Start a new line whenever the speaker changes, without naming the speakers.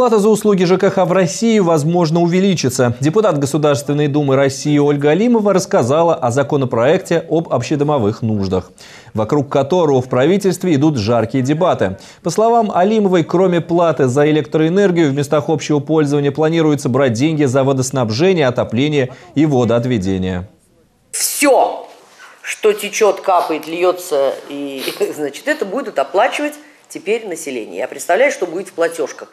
Плата за услуги ЖКХ в России, возможно, увеличится. Депутат Государственной Думы России Ольга Алимова рассказала о законопроекте об общедомовых нуждах, вокруг которого в правительстве идут жаркие дебаты. По словам Алимовой, кроме платы за электроэнергию в местах общего пользования планируется брать деньги за водоснабжение, отопление и водоотведение.
Все, что течет, капает, льется, и, значит, это будет оплачивать теперь население. Я представляю, что будет в платежках.